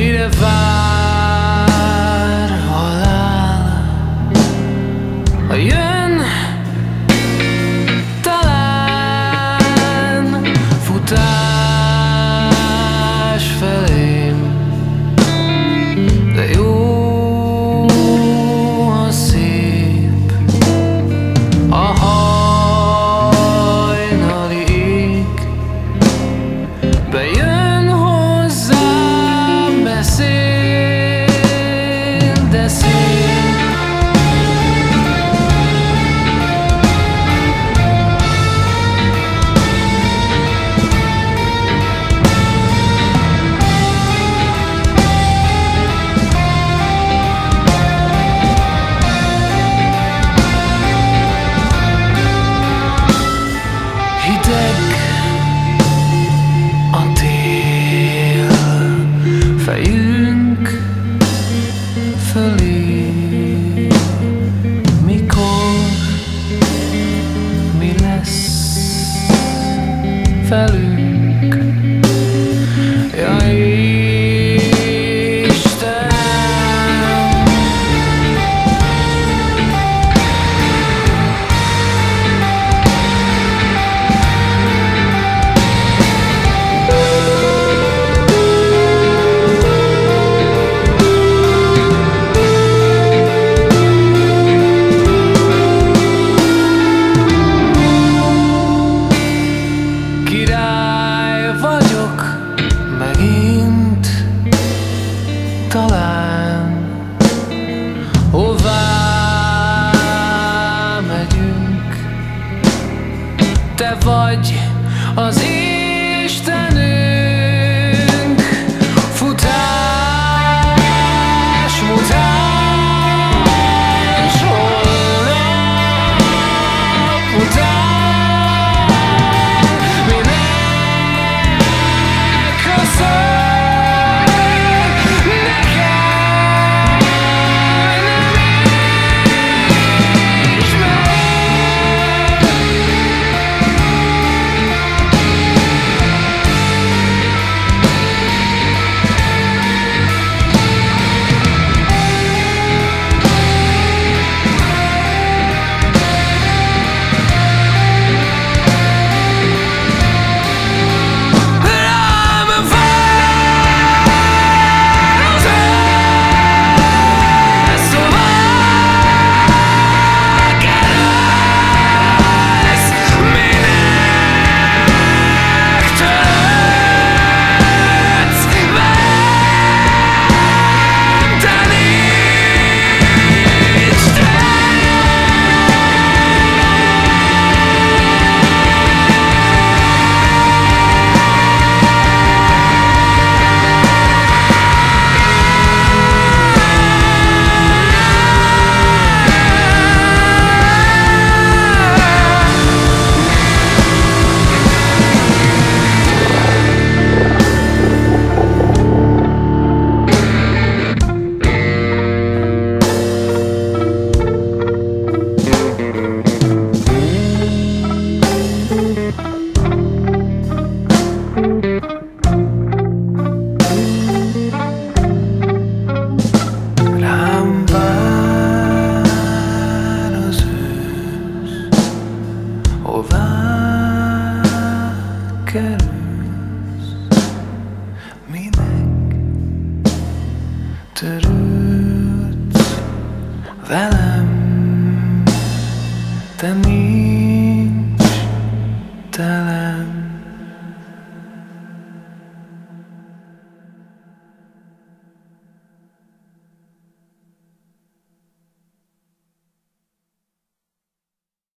Mire vár halál. Ha jön Talán Futál feliz. te vagy az Istenünk. kerülsz? Minek törődsz velem? Te miért?